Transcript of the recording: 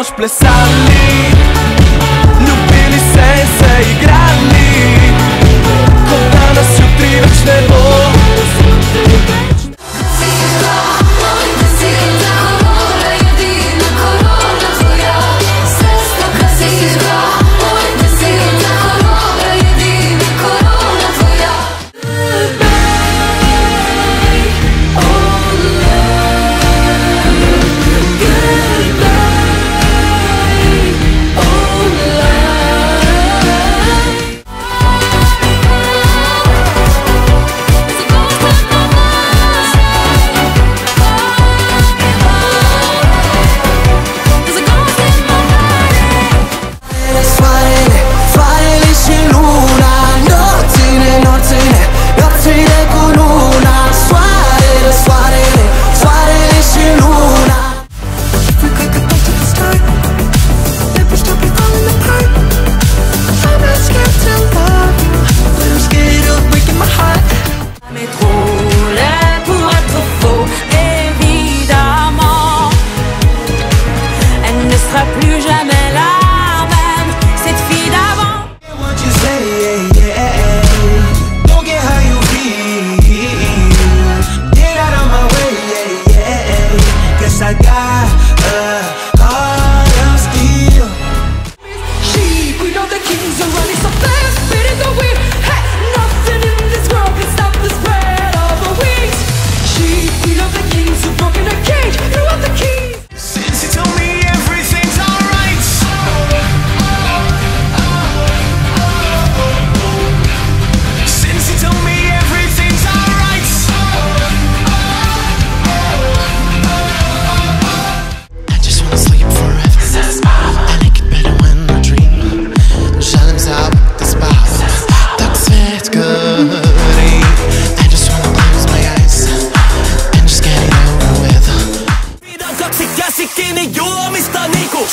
bomo šplesali Ljubili se in se igrali. Kot da nas jutri več ne bo. plus jamais. Kaksikkieni juomista niinku